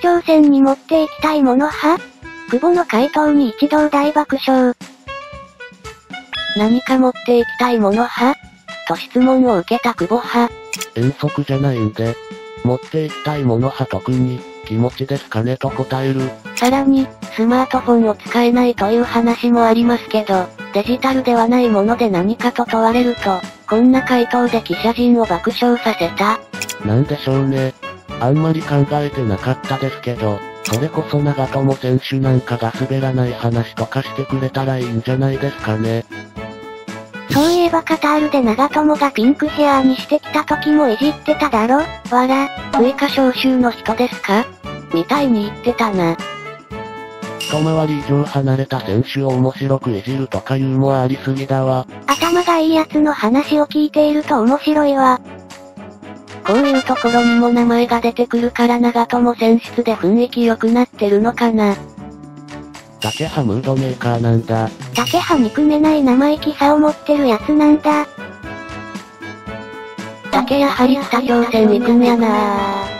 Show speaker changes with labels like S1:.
S1: 北朝鮮に持っていきたいもの派？久保の回答に一同大爆笑。何か持っていきたいもの派？と質問を受けた久保派。
S2: 遠足じゃないんで、持っていきたいもの派特に、気持ちですかねと答える。
S1: さらに、スマートフォンを使えないという話もありますけど、デジタルではないもので何かと問われると、こんな回答で記者陣を爆笑させた。
S2: なんでしょうね。あんまり考えてなかったですけど、それこそ長友選手なんかが滑らない話とかしてくれたらいいんじゃないですかね。
S1: そういえばカタールで長友がピンクヘアにしてきた時もいじってただろ？わら、追加招集の人ですか？みたいに言ってたな。
S2: 一回り以上離れた選手を面白くいじるとかユーモアありすぎだわ。
S1: 頭がいいやつの話を聞いていると面白いわ。こういうところにも名前が出てくるから長友選出で雰囲気良くなってるのかな。
S2: 竹葉ムードメーカーなんだ。
S1: 竹葉憎めない生意気さを持ってるやつなんだ。竹やはり北朝鮮憎めやなぁ。